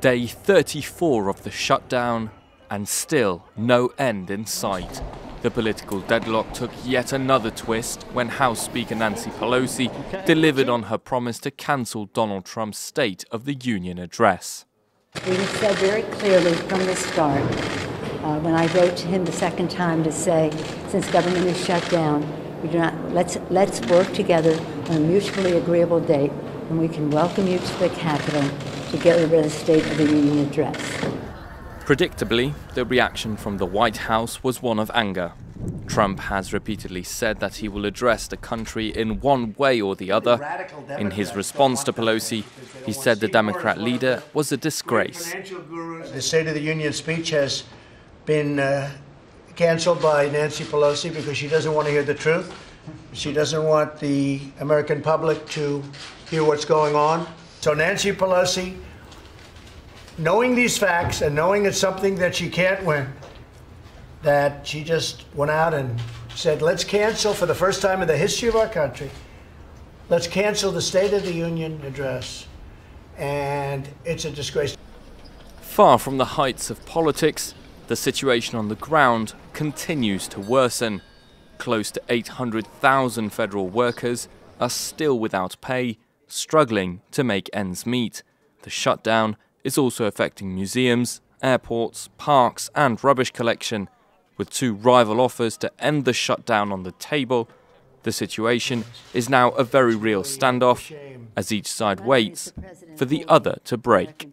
Day 34 of the shutdown, and still no end in sight. The political deadlock took yet another twist when House Speaker Nancy Pelosi delivered on her promise to cancel Donald Trump's State of the Union address. We said very clearly from the start, uh, when I wrote to him the second time to say, since government is shut down, we do not let's let's work together on a mutually agreeable date when we can welcome you to the Capitol to get rid of the State of the Union address. Predictably, the reaction from the White House was one of anger. Trump has repeatedly said that he will address the country in one way or the other. In his response to Pelosi, he said the Democrat leader was a disgrace. The State of the Union speech has been uh, canceled by Nancy Pelosi because she doesn't want to hear the truth. She doesn't want the American public to hear what's going on. So Nancy Pelosi, knowing these facts and knowing it's something that she can't win, that she just went out and said, let's cancel for the first time in the history of our country, let's cancel the State of the Union address. And it's a disgrace. Far from the heights of politics, the situation on the ground continues to worsen. Close to 800,000 federal workers are still without pay, struggling to make ends meet. The shutdown is also affecting museums, airports, parks, and rubbish collection. With two rival offers to end the shutdown on the table, the situation is now a very real standoff as each side waits for the other to break.